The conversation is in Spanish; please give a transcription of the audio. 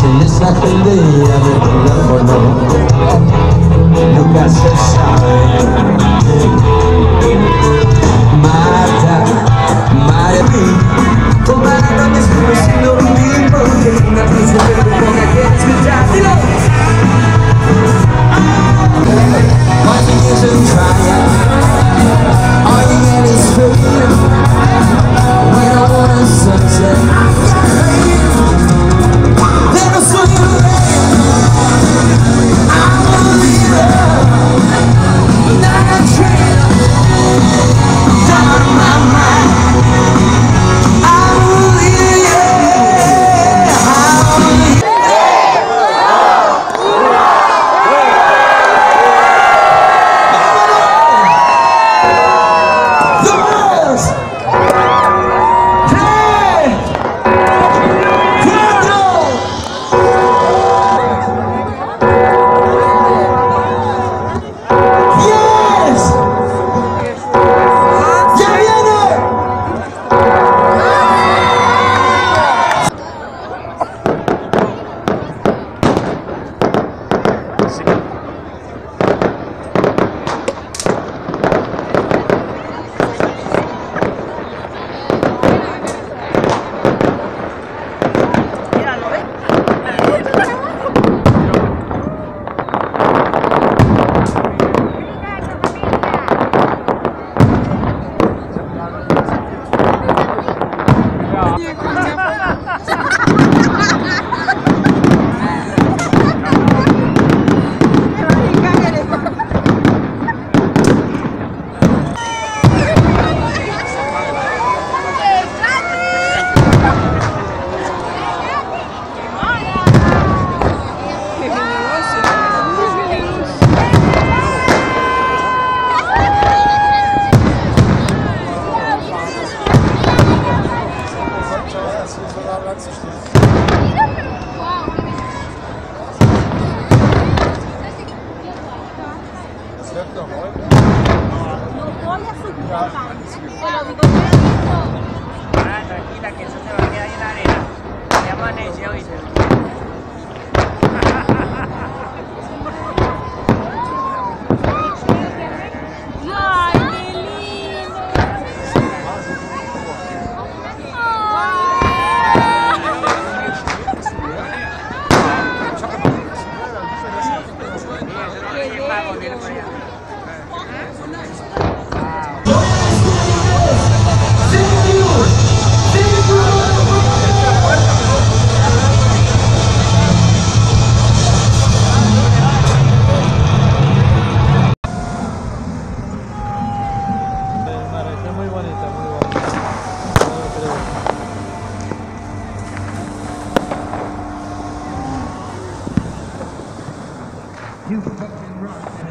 Seni saklı yardım no. No voy a subir al baño. Te lo digo, ah, tranquila, que You fucking rock.